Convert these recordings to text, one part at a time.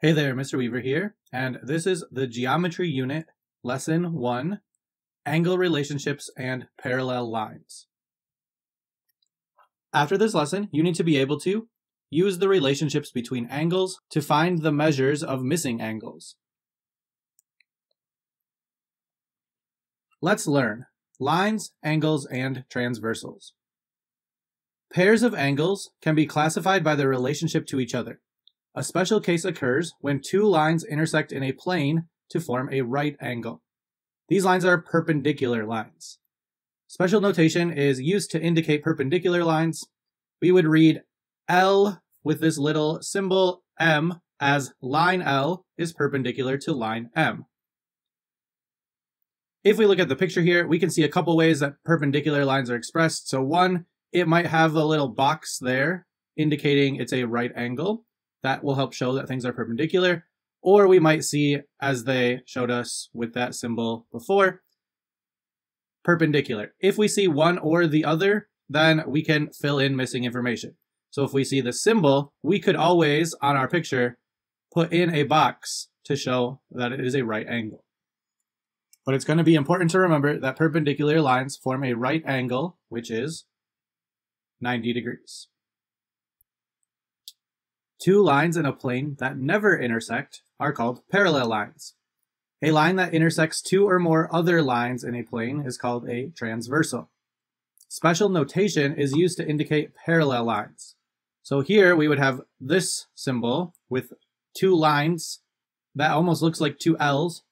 Hey there, Mr. Weaver here, and this is the Geometry Unit, Lesson 1, Angle Relationships and Parallel Lines. After this lesson, you need to be able to use the relationships between angles to find the measures of missing angles. Let's learn lines, angles, and transversals. Pairs of angles can be classified by their relationship to each other. A special case occurs when two lines intersect in a plane to form a right angle. These lines are perpendicular lines. Special notation is used to indicate perpendicular lines. We would read L with this little symbol M as line L is perpendicular to line M. If we look at the picture here, we can see a couple ways that perpendicular lines are expressed. So one, it might have a little box there indicating it's a right angle. That will help show that things are perpendicular. Or we might see, as they showed us with that symbol before, perpendicular. If we see one or the other, then we can fill in missing information. So if we see the symbol, we could always, on our picture, put in a box to show that it is a right angle. But it's going to be important to remember that perpendicular lines form a right angle, which is 90 degrees. Two lines in a plane that never intersect are called parallel lines. A line that intersects two or more other lines in a plane is called a transversal. Special notation is used to indicate parallel lines. So here we would have this symbol with two lines that almost looks like two L's,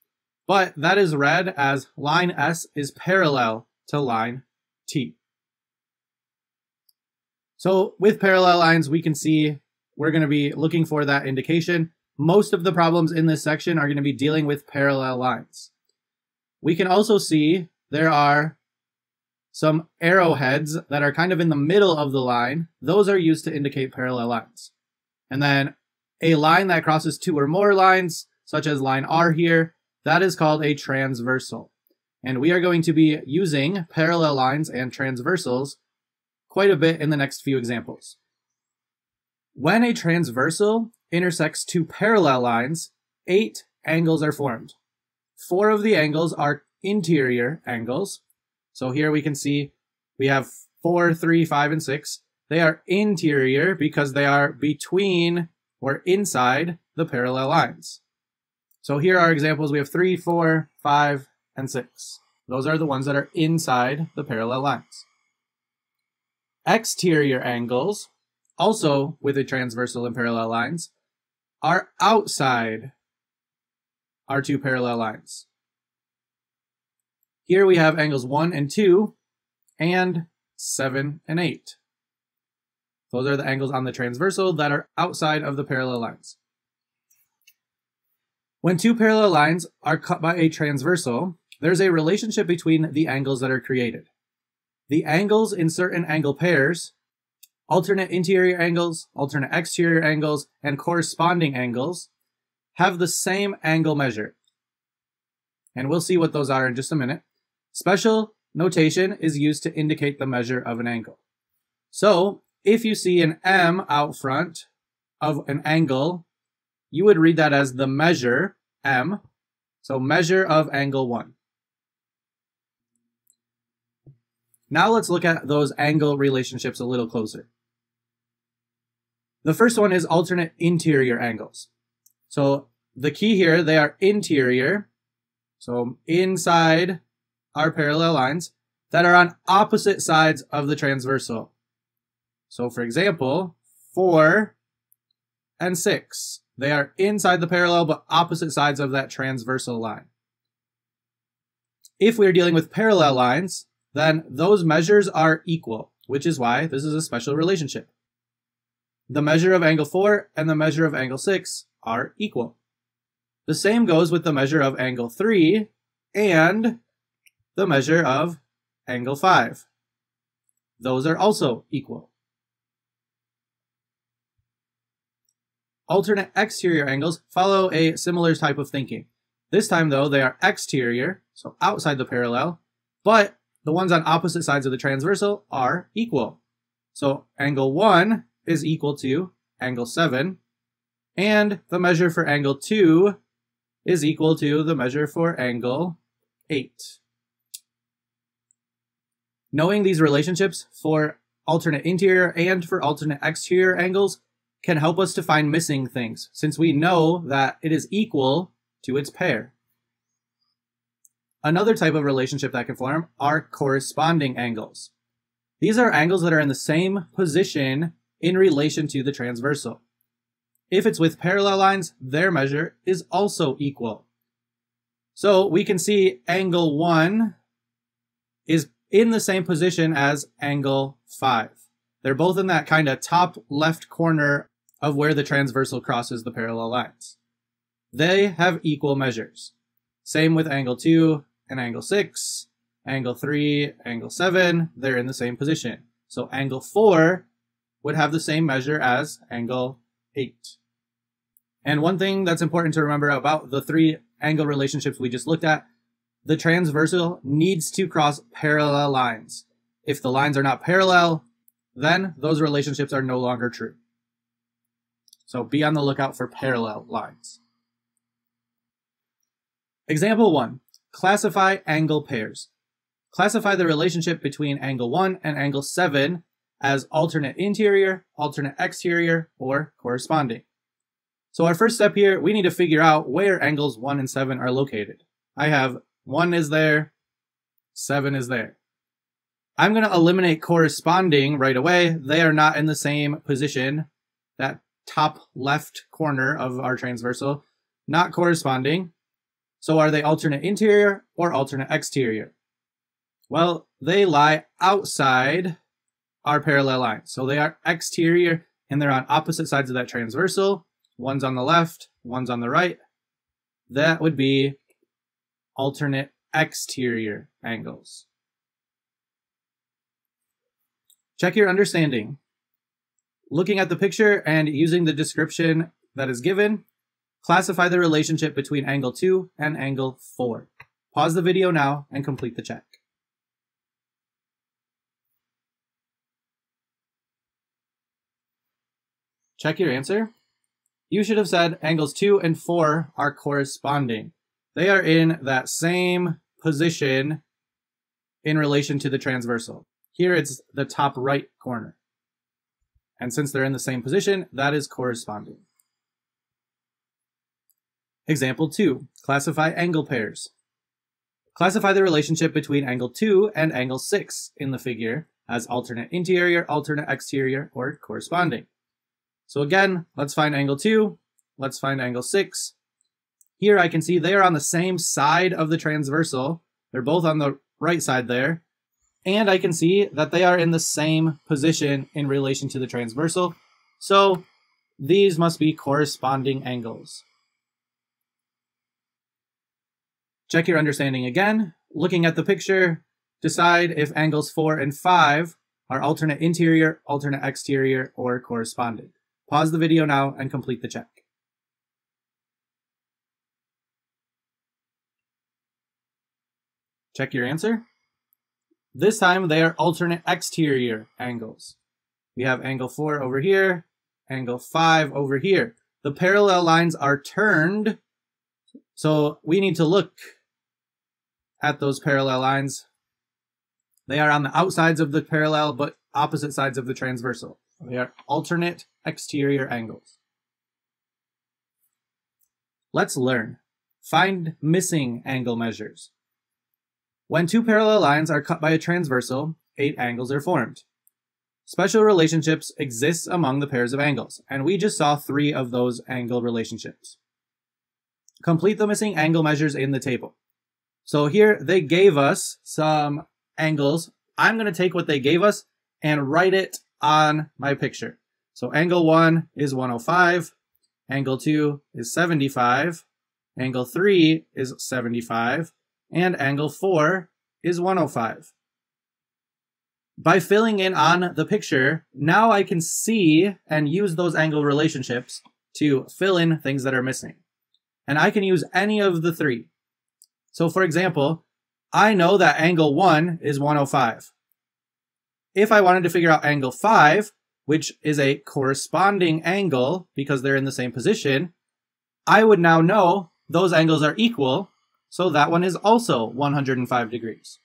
but that is read as line S is parallel to line T. So with parallel lines, we can see we're going to be looking for that indication. Most of the problems in this section are going to be dealing with parallel lines. We can also see there are some arrowheads that are kind of in the middle of the line. Those are used to indicate parallel lines. And then a line that crosses two or more lines, such as line R here, that is called a transversal. And we are going to be using parallel lines and transversals quite a bit in the next few examples. When a transversal intersects two parallel lines, eight angles are formed. Four of the angles are interior angles. So here we can see we have four, three, five, and six. They are interior because they are between or inside the parallel lines. So here are examples. We have three, four, five, and six. Those are the ones that are inside the parallel lines. Exterior angles also with a transversal and parallel lines, are outside our two parallel lines. Here we have angles 1 and 2 and 7 and 8. Those are the angles on the transversal that are outside of the parallel lines. When two parallel lines are cut by a transversal, there's a relationship between the angles that are created. The angles in certain angle pairs alternate interior angles, alternate exterior angles, and corresponding angles have the same angle measure. And we'll see what those are in just a minute. Special notation is used to indicate the measure of an angle. So if you see an M out front of an angle, you would read that as the measure M. So measure of angle 1. Now let's look at those angle relationships a little closer. The first one is alternate interior angles. So the key here, they are interior, so inside our parallel lines that are on opposite sides of the transversal. So for example, 4 and 6, they are inside the parallel but opposite sides of that transversal line. If we're dealing with parallel lines, then those measures are equal, which is why this is a special relationship. The measure of angle 4 and the measure of angle 6 are equal. The same goes with the measure of angle 3 and the measure of angle 5. Those are also equal. Alternate exterior angles follow a similar type of thinking. This time, though, they are exterior, so outside the parallel, but the ones on opposite sides of the transversal are equal. So angle 1 is equal to angle 7, And the measure for angle 2 is equal to the measure for angle 8. Knowing these relationships for alternate interior and for alternate exterior angles can help us to find missing things, since we know that it is equal to its pair. Another type of relationship that can form are corresponding angles. These are angles that are in the same position in relation to the transversal. If it's with parallel lines, their measure is also equal. So we can see angle 1 is in the same position as angle 5. They're both in that kind of top left corner of where the transversal crosses the parallel lines. They have equal measures. Same with angle 2 and angle 6, angle 3, angle 7, they're in the same position. So angle 4 would have the same measure as angle 8. And one thing that's important to remember about the three angle relationships we just looked at the transversal needs to cross parallel lines. If the lines are not parallel, then those relationships are no longer true. So be on the lookout for parallel lines. Example 1. Classify angle pairs. Classify the relationship between angle 1 and angle 7 as alternate interior, alternate exterior, or corresponding. So our first step here, we need to figure out where angles 1 and 7 are located. I have one is there. Seven is there. I'm going to eliminate corresponding right away. They are not in the same position. That top left corner of our transversal, not corresponding. So are they alternate interior or alternate exterior? Well, they lie outside our parallel lines. So they are exterior and they're on opposite sides of that transversal. One's on the left, one's on the right. That would be alternate exterior angles. Check your understanding. Looking at the picture and using the description that is given, classify the relationship between angle 2 and angle 4. Pause the video now and complete the check. Check your answer. You should have said angles 2 and 4 are corresponding. They are in that same position in relation to the transversal. Here it's the top right corner. And since they're in the same position, that is corresponding. Example 2. Classify angle pairs. Classify the relationship between angle 2 and angle 6 in the figure as alternate interior, alternate exterior, or corresponding. So again, let's find angle 2, let's find angle 6, here I can see they are on the same side of the transversal. They're both on the right side there. And I can see that they are in the same position in relation to the transversal. So these must be corresponding angles. Check your understanding again. Looking at the picture, decide if angles 4 and 5 are alternate interior, alternate exterior, or corresponding. Pause the video now and complete the check. Check your answer. This time they are alternate exterior angles. We have angle 4 over here, angle 5 over here. The parallel lines are turned, so we need to look at those parallel lines. They are on the outsides of the parallel, but opposite sides of the transversal. They are alternate exterior angles. Let's learn. Find missing angle measures. When two parallel lines are cut by a transversal, eight angles are formed. Special relationships exist among the pairs of angles, and we just saw three of those angle relationships. Complete the missing angle measures in the table. So here they gave us some angles. I'm going to take what they gave us and write it on my picture. So angle 1 is 105, angle 2 is 75, angle 3 is 75, and angle 4 is 105. By filling in on the picture, now I can see and use those angle relationships to fill in things that are missing. And I can use any of the three. So for example, I know that angle 1 is 105. If I wanted to figure out angle 5, which is a corresponding angle because they're in the same position, I would now know those angles are equal, so that one is also 105 degrees.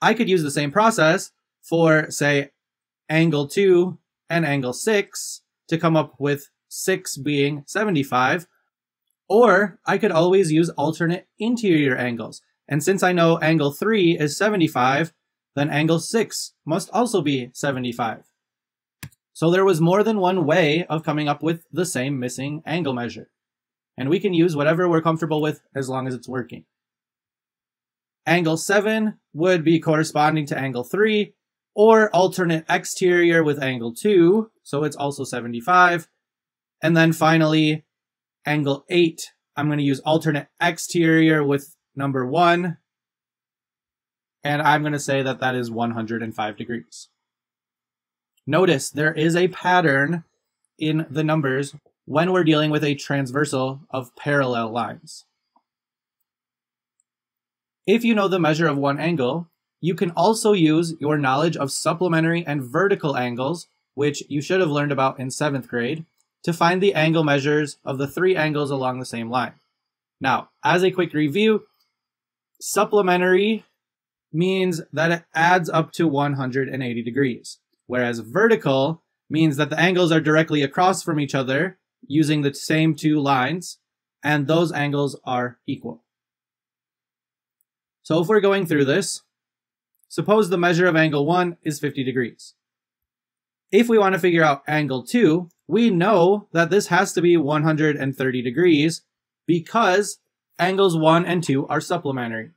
I could use the same process for, say, angle 2 and angle 6 to come up with 6 being 75, or I could always use alternate interior angles. And since I know angle 3 is 75, then angle 6 must also be 75. So there was more than one way of coming up with the same missing angle measure. And we can use whatever we're comfortable with as long as it's working. Angle 7 would be corresponding to angle 3, or alternate exterior with angle 2, so it's also 75. And then finally, angle 8, I'm going to use alternate exterior with number 1, and I'm going to say that that is 105 degrees. Notice there is a pattern in the numbers when we're dealing with a transversal of parallel lines. If you know the measure of one angle, you can also use your knowledge of supplementary and vertical angles, which you should have learned about in seventh grade, to find the angle measures of the three angles along the same line. Now, as a quick review, supplementary means that it adds up to 180 degrees whereas vertical means that the angles are directly across from each other using the same two lines, and those angles are equal. So if we're going through this, suppose the measure of angle 1 is 50 degrees. If we want to figure out angle 2, we know that this has to be 130 degrees because angles 1 and 2 are supplementary.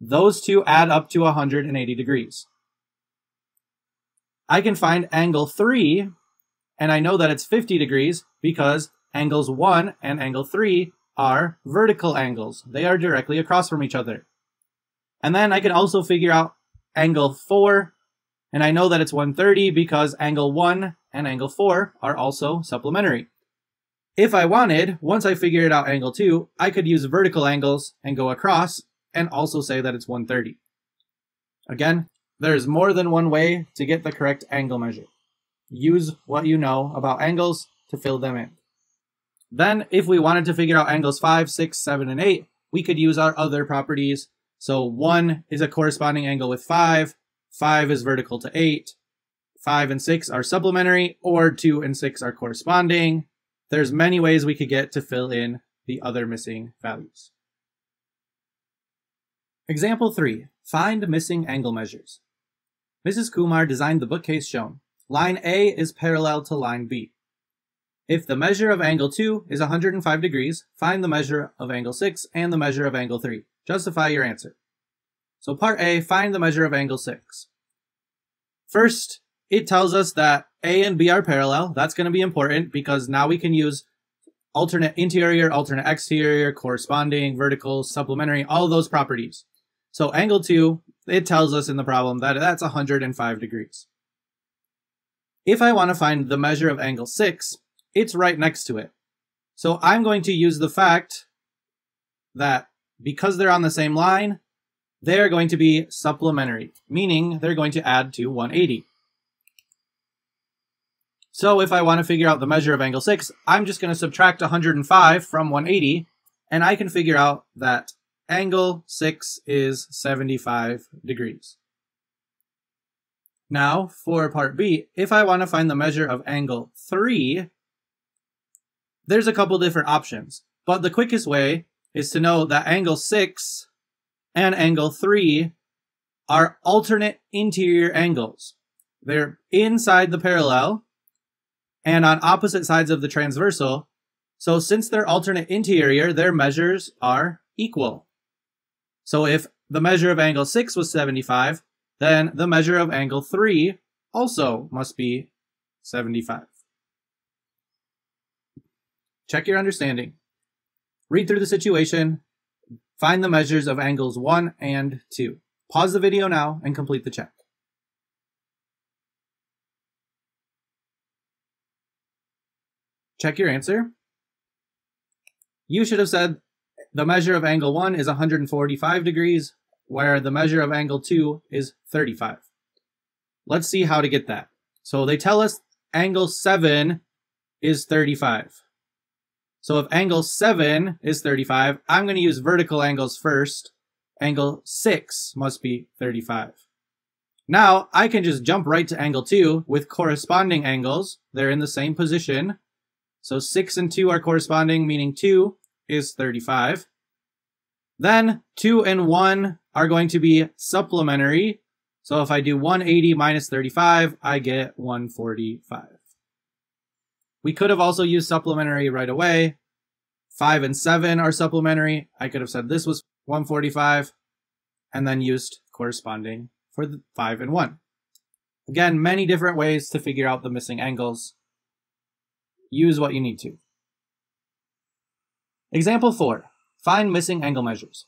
Those two add up to 180 degrees. I can find angle 3, and I know that it's 50 degrees because angles 1 and angle 3 are vertical angles. They are directly across from each other. And then I can also figure out angle 4, and I know that it's 130 because angle 1 and angle 4 are also supplementary. If I wanted, once I figured out angle 2, I could use vertical angles and go across and also say that it's 130. Again, there's more than one way to get the correct angle measure. Use what you know about angles to fill them in. Then, if we wanted to figure out angles 5, 6, 7, and 8, we could use our other properties. So 1 is a corresponding angle with 5, 5 is vertical to 8, 5 and 6 are supplementary, or 2 and 6 are corresponding. There's many ways we could get to fill in the other missing values. Example 3. Find missing angle measures. Mrs. Kumar designed the bookcase shown. Line A is parallel to line B. If the measure of angle 2 is 105 degrees, find the measure of angle 6 and the measure of angle 3. Justify your answer. So part A, find the measure of angle 6. First, it tells us that A and B are parallel. That's going to be important because now we can use alternate interior, alternate exterior, corresponding, vertical, supplementary, all those properties. So angle 2 it tells us in the problem that that's 105 degrees. If I want to find the measure of angle 6, it's right next to it. So I'm going to use the fact that because they're on the same line, they're going to be supplementary, meaning they're going to add to 180. So if I want to figure out the measure of angle 6, I'm just going to subtract 105 from 180, and I can figure out that angle 6 is 75 degrees. Now, for part B, if I want to find the measure of angle 3, there's a couple different options. But the quickest way is to know that angle 6 and angle 3 are alternate interior angles. They're inside the parallel and on opposite sides of the transversal. So since they're alternate interior, their measures are equal. So if the measure of angle 6 was 75, then the measure of angle 3 also must be 75. Check your understanding. Read through the situation. Find the measures of angles 1 and 2. Pause the video now and complete the check. Check your answer. You should have said the measure of angle 1 is 145 degrees, where the measure of angle 2 is 35. Let's see how to get that. So they tell us angle 7 is 35. So if angle 7 is 35, I'm going to use vertical angles first. Angle 6 must be 35. Now I can just jump right to angle 2 with corresponding angles. They're in the same position. So 6 and 2 are corresponding, meaning 2 is 35. Then 2 and 1 are going to be supplementary. So if I do 180 minus 35, I get 145. We could have also used supplementary right away. 5 and 7 are supplementary. I could have said this was 145 and then used corresponding for the 5 and 1. Again, many different ways to figure out the missing angles. Use what you need to. Example 4. Find missing angle measures.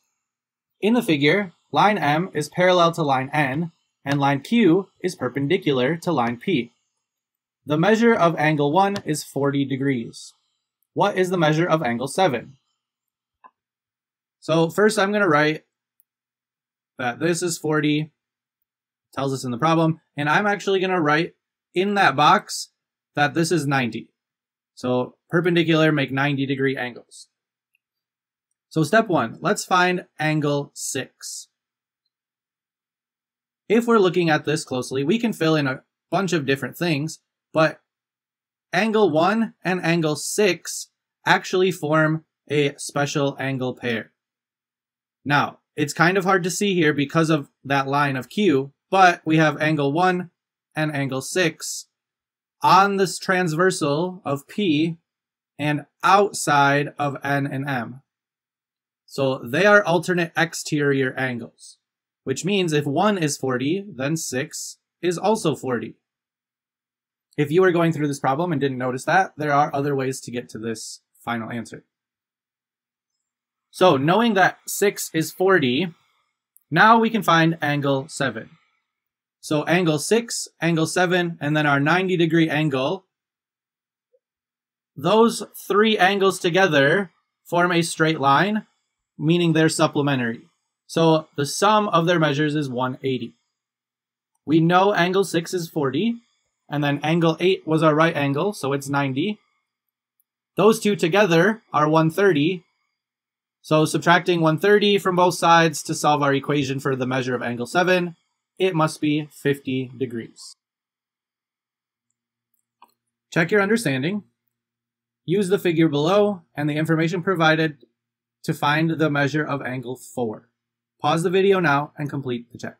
In the figure, line M is parallel to line N, and line Q is perpendicular to line P. The measure of angle 1 is 40 degrees. What is the measure of angle 7? So first I'm going to write that this is 40, tells us in the problem, and I'm actually going to write in that box that this is 90. So perpendicular make 90 degree angles. So step one, let's find angle 6. If we're looking at this closely, we can fill in a bunch of different things, but angle 1 and angle 6 actually form a special angle pair. Now, it's kind of hard to see here because of that line of Q, but we have angle 1 and angle 6 on this transversal of P and outside of N and M. So they are alternate exterior angles, which means if 1 is 40, then 6 is also 40. If you were going through this problem and didn't notice that, there are other ways to get to this final answer. So knowing that 6 is 40, now we can find angle 7. So angle 6, angle 7, and then our 90 degree angle. Those three angles together form a straight line, meaning they're supplementary. So the sum of their measures is 180. We know angle 6 is 40, and then angle 8 was our right angle, so it's 90. Those two together are 130. So subtracting 130 from both sides to solve our equation for the measure of angle 7, it must be 50 degrees. Check your understanding. Use the figure below and the information provided to find the measure of angle 4. Pause the video now and complete the check.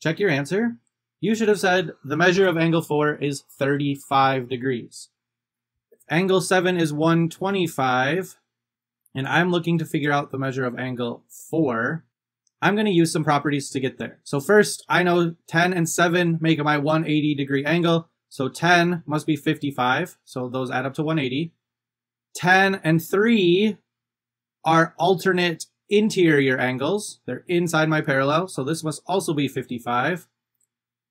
Check your answer. You should have said the measure of angle 4 is 35 degrees. If angle 7 is 125, and I'm looking to figure out the measure of angle 4, I'm going to use some properties to get there. So first, I know 10 and 7 make my 180 degree angle. So 10 must be 55. So those add up to 180. 10 and 3 are alternate interior angles. They're inside my parallel, so this must also be 55.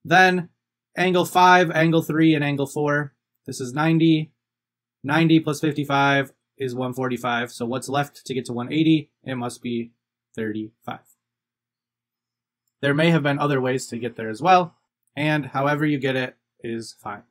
Then angle 5, angle 3, and angle 4. This is 90. 90 plus 55 is 145. So what's left to get to 180? It must be 35. There may have been other ways to get there as well, and however you get it is fine.